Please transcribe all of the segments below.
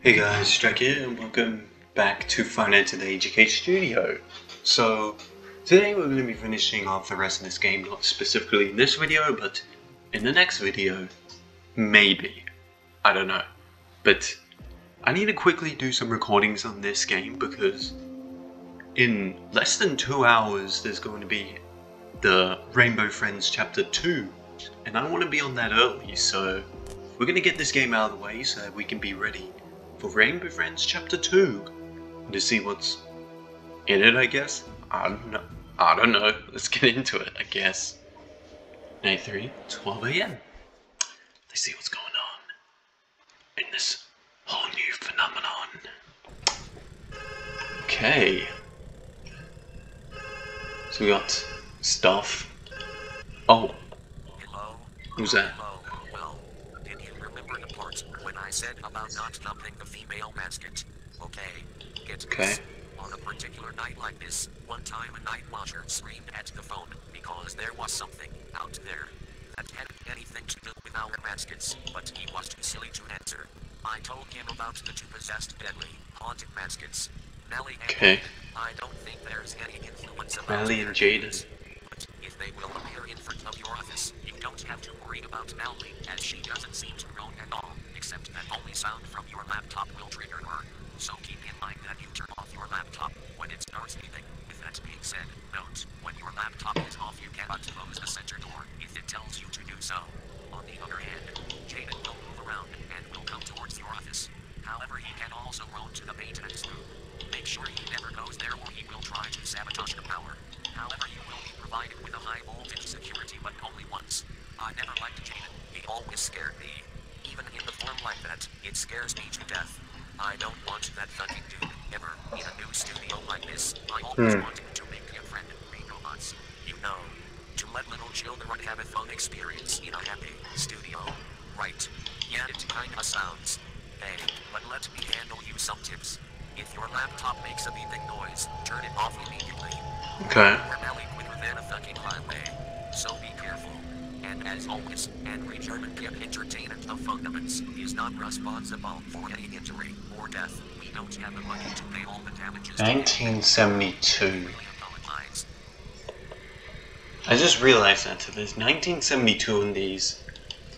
Hey guys, Strike here and welcome back to at the AGK Studio. So, today we're going to be finishing off the rest of this game, not specifically in this video, but in the next video. Maybe. I don't know. But, I need to quickly do some recordings on this game because in less than two hours there's going to be the Rainbow Friends Chapter 2, and I want to be on that early, so we're going to get this game out of the way so that we can be ready for Rainbow Friends Chapter 2 and to see what's in it, I guess. I don't know. I don't know. Let's get into it, I guess. Night 3, 12 a.m. Let's see what's going on in this whole new phenomenon. Okay. So we got stuff. Oh, Hello? who's that? Hello. Well, did you remember the part when I said about not dumping the female basket? Okay. Get Okay. this. On a particular night like this, one time a night watcher screamed at the phone because there was something out there that hadn't anything to do with our baskets, but he was too silly to answer. I told him about the two possessed deadly, haunted baskets. Nellie and Okay. I don't think there's any influence about Nellie and Jaden. But if they will appear in front of your office, you don't have to worry about Nellie, as she doesn't seem to groan at all, except that only sound from your laptop will trigger her. So keep in mind that you turn off your laptop when it starts beeping. With that being said, note, when your laptop is off you cannot close the center door if it tells you to do so. On the other hand, Jaden will move around and will come towards your office. However, he can also roam to the maintenance room. Make sure he never goes there or he will try to sabotage the power. However, you will be provided with a high voltage security but only once. I never liked Jaden. He always scared me. Even in the form like that, it scares me to death. I don't want that fucking dude ever in a new studio like this. I always Hmm. wanted to make a friend make robots. You know, to let little children have a fun experience in a happy studio. Right. Yeah, it kinda sounds. Hey, but let me handle you some tips. If your laptop makes a beeping noise, turn it off immediately. Okay. We're belly quicker than a fucking highway. So be careful. And as always, Henry German Pip Entertainment of Fundaments is not responsible for any injury or death. We don't have the money to pay all the damages. 1972. I just realized that so there's 1972 in these.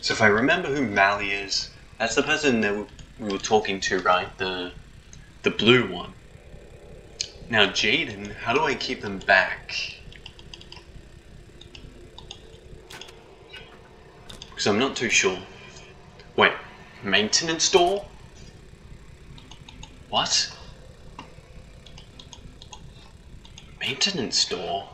So if I remember who Mally is, that's the person that we were talking to, right? The the blue one. Now Jaden, how do I keep them back? Because I'm not too sure. Wait, maintenance door? What? Maintenance door?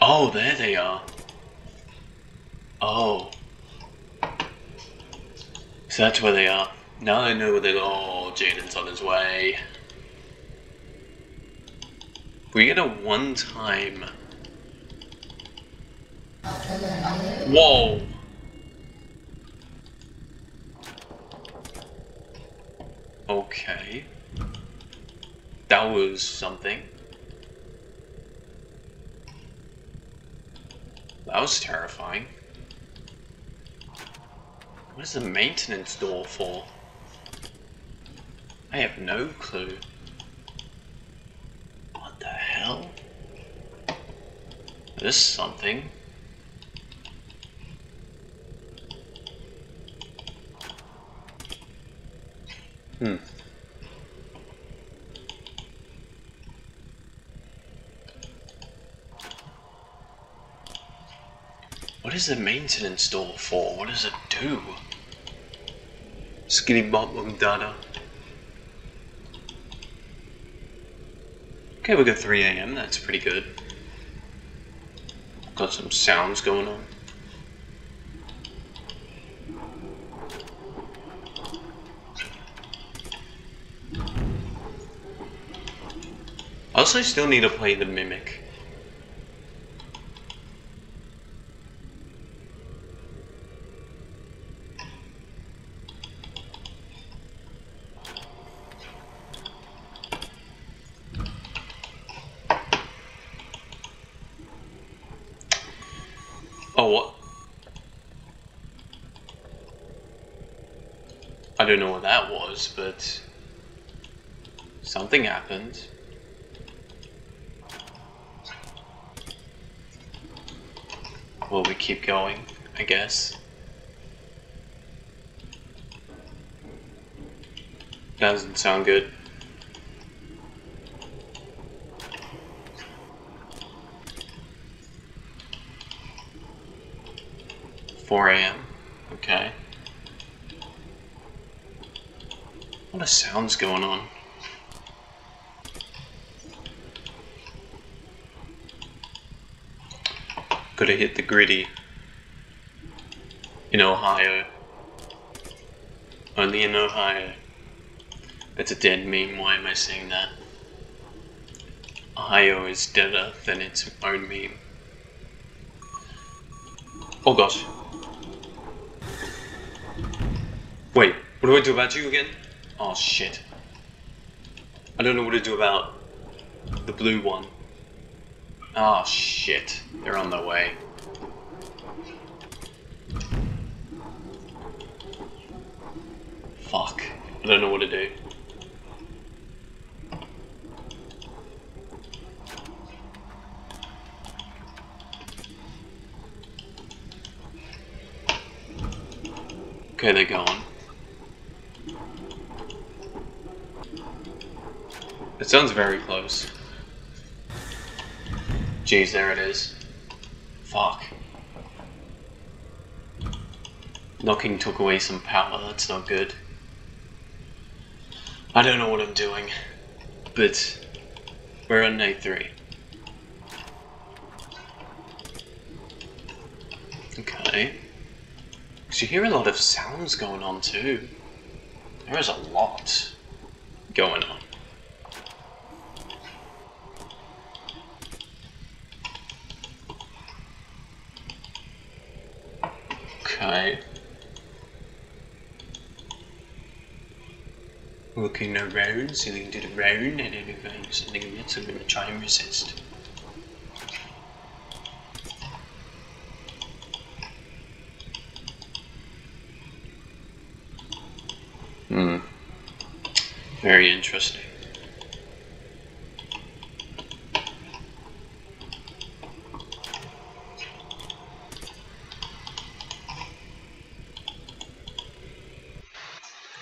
Oh, there they are. Oh. So that's where they are. Now I know where they go. Oh, Jaden's on his way. We get a one time. Whoa! Okay. That was something. That was terrifying. What is the maintenance door for? I have no clue. What the hell? This is something. Hmm. What is the maintenance door for? What does it do? Skinny bop bum dada. Okay, we got 3 a.m. That's pretty good. Got some sounds going on. Also, still need to play the Mimic. Oh, what? I don't know what that was, but something happened. Well, we keep going, I guess. Doesn't sound good. Four AM. Okay. What a sounds going on? Could have hit the griddy in Ohio. Only in Ohio. It's a dead meme, why am I saying that? Ohio is deader than its own meme. Oh gosh. Wait, what do I do about you again? Oh shit. I don't know what to do about the blue one. Oh shit, they're on their way. Fuck, I don't know what to do. Okay, they're gone. It sounds very close. Jeez, there it is. Fuck. Knocking took away some power, that's not good. I don't know what I'm doing, but we're on night three. Okay. Because you hear a lot of sounds going on too. There is a lot going on. Okay. Looking around, seeing to the round, and anything, something in it, I'm gonna try and resist. Hmm. Very interesting.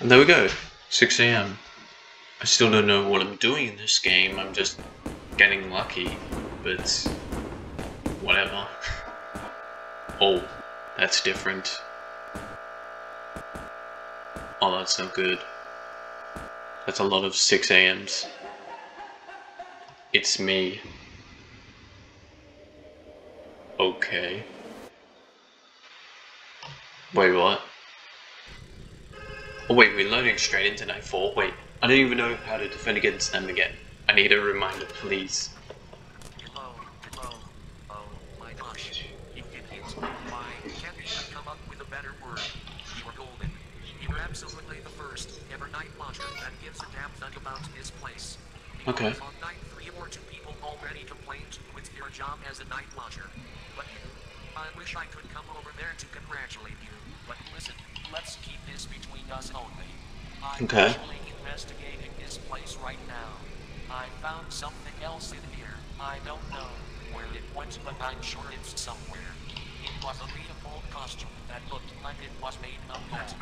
And there we go, 6 a.m. I still don't know what I'm doing in this game, I'm just getting lucky, but whatever. Oh, that's different. Oh, that's no good. That's a lot of 6 a.m.s. It's me. Okay. Wait, what? Oh wait, we're loading straight into night 4. Wait, I don't even know how to defend against them again. I need a reminder, please. Hello, hello. Oh my gosh. You did. Why can't you come up with a better word? You are golden. You're absolutely the first ever night watcher that gives a damn thing about this place. Okay. On night three or two people already complained with your job as a night watcher. But you, I wish I could come over there to congratulate you. But listen, let's keep this between us only. I'm Okay. actually investigating this place right now. I found something else in here. I don't know where it went, but I'm sure it's somewhere. It was a Leopold costume that looked like it was made of metal.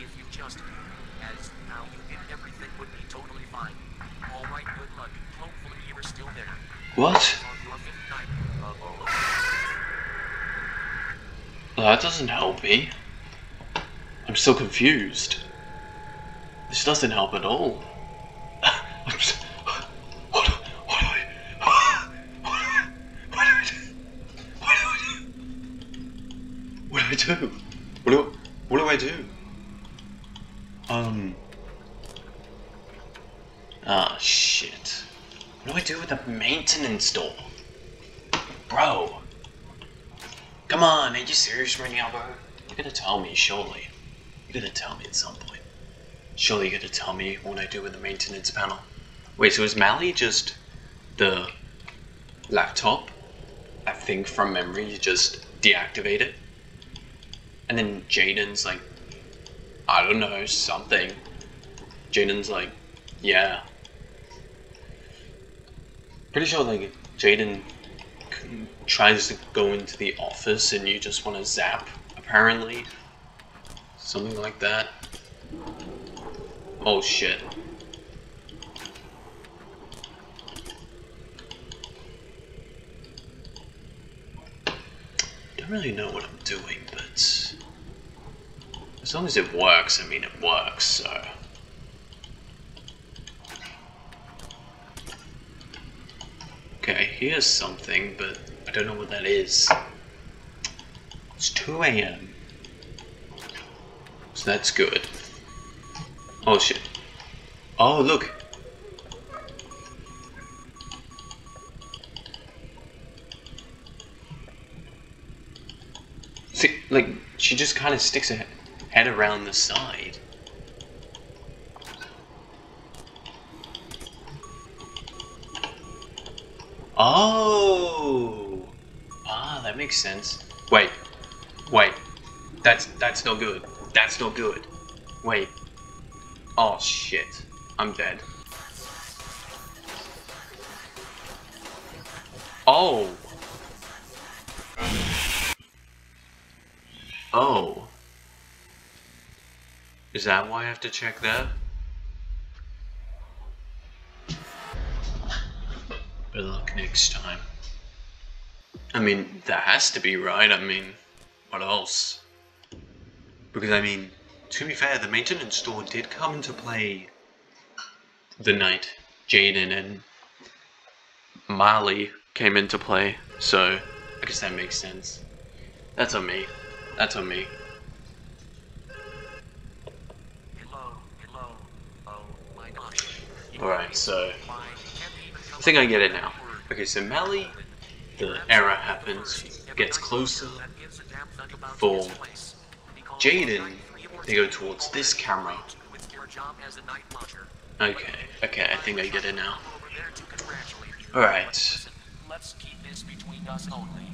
If you just as how you did everything would be totally fine. Alright, good luck. Hopefully you're still there. What? On your fifth night. Uh-oh. Well, that doesn't help me. I'm still confused. This doesn't help at all. What, do- I... What? What do I do? What do I do? Do, what do I do? Um... Ah, shit. What do I do with the maintenance door? Bro! Come on, are you serious right now, bro? You're gonna tell me, surely. Gonna tell me at some point. Surely you're gonna tell me what I do with the maintenance panel. Wait, so is Mally just the laptop? I think from memory you just deactivate it? And then Jaden's like I don't know, something. Jaden's like, yeah. Pretty sure like Jaden tries to go into the office and you just want to zap, apparently. Something like that. Oh shit. I don't really know what I'm doing, but as long as it works, I mean it works, so. Okay, here's something, but I don't know what that is. It's 2 a.m. That's good. Oh shit. Oh, look. See, like, she just kind of sticks her head around the side. Oh! Ah, that makes sense. Wait. Wait. That's that's no good. That's no good. Wait. Oh shit. I'm dead. Oh. Oh. Is that why I have to check that? Better luck next time. I mean, that has to be right. I mean, what else? Because, I mean, to be fair, the maintenance store did come into play the night Jaden and Molly came into play, so I guess that makes sense. That's on me. That's on me. Hello, hello. Oh. Alright, so I I think I get it now. Okay, so Mally, the error happens, gets closer. For Jaden, they go towards this camera. Okay, okay, I think I get it now. Alright. Let's keep this between us only.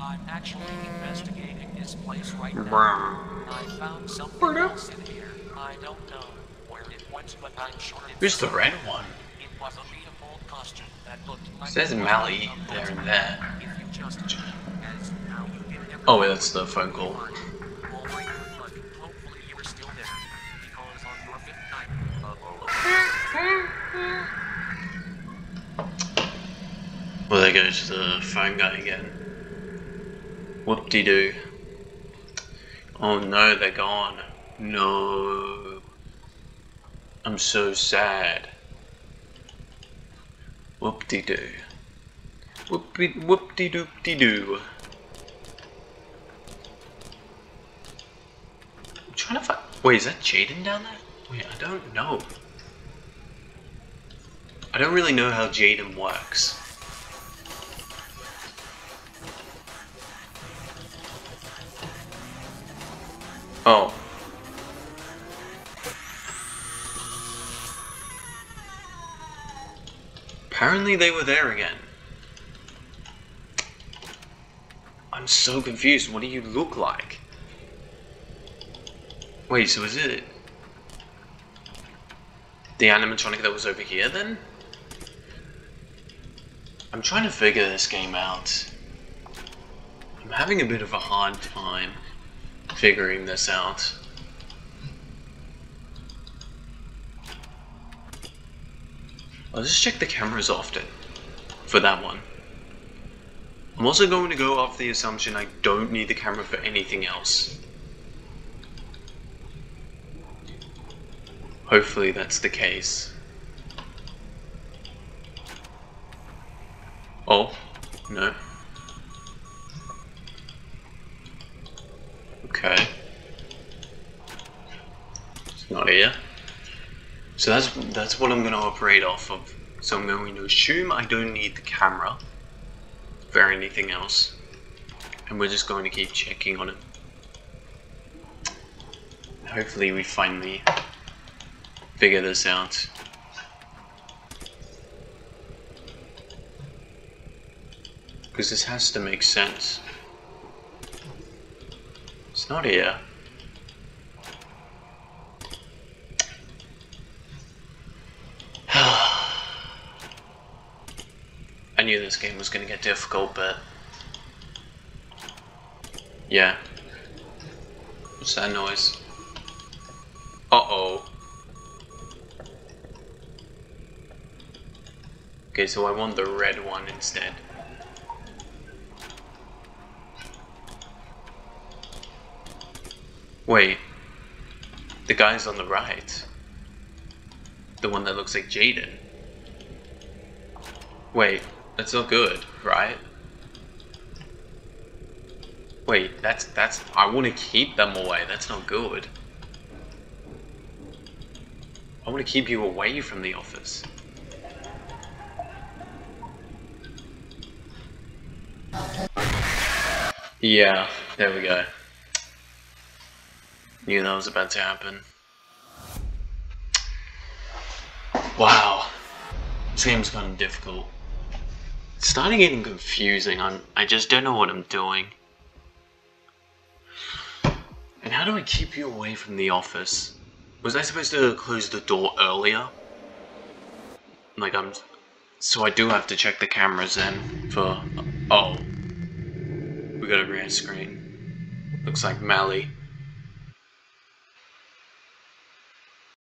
I'm actually investigating this place right now. I found something else in here. I don't know where it went, but I'm sure it's Who's the red one? It was a beautiful costume that looked like Says Mally there and there. If you just as how you did everything Oh, wait, that's the phone call. All right, good luck. Hopefully you are still there. Because on your fifth night of Well, there goes the phone guy again. Whoop-de-doo. Oh no, they're gone. No. I'm so sad. Whoop-de-doo. Whoop-de- Whoop-de-doop-de-doo. I'm trying to find... Wait, is that Jaden down there? Wait, I don't know. I don't really know how Jaden works. Oh. Apparently they were there again. I'm so confused. What do you look like? Wait, so is it the animatronic that was over here then? I'm trying to figure this game out. I'm having a bit of a hard time figuring this out. I'll just check the cameras often for that one. I'm also going to go off the assumption I don't need the camera for anything else. Hopefully that's the case. Oh, no. Not here. So that's that's what I'm gonna operate off of. So I'm going to assume I don't need the camera for anything else. And we're just going to keep checking on it. Hopefully we finally figure this out. Because this has to make sense. It's not here. Knew this game was gonna get difficult, but yeah. What's that noise? Uh-oh. Okay, so I want the red one instead. Wait. The guy's on the right. The one that looks like Jaden. Wait, that's not good, right? Wait, that's, that's, I want to keep them away, that's not good. I want to keep you away from the office. Yeah, there we go. Knew that was about to happen. Wow. This game's kind of difficult. It's starting getting confusing. I'm, I just don't know what I'm doing. And how do I keep you away from the office? Was I supposed to close the door earlier? Like I'm... So I do have to check the cameras then for... Oh. We got a rare screen. Looks like Mally.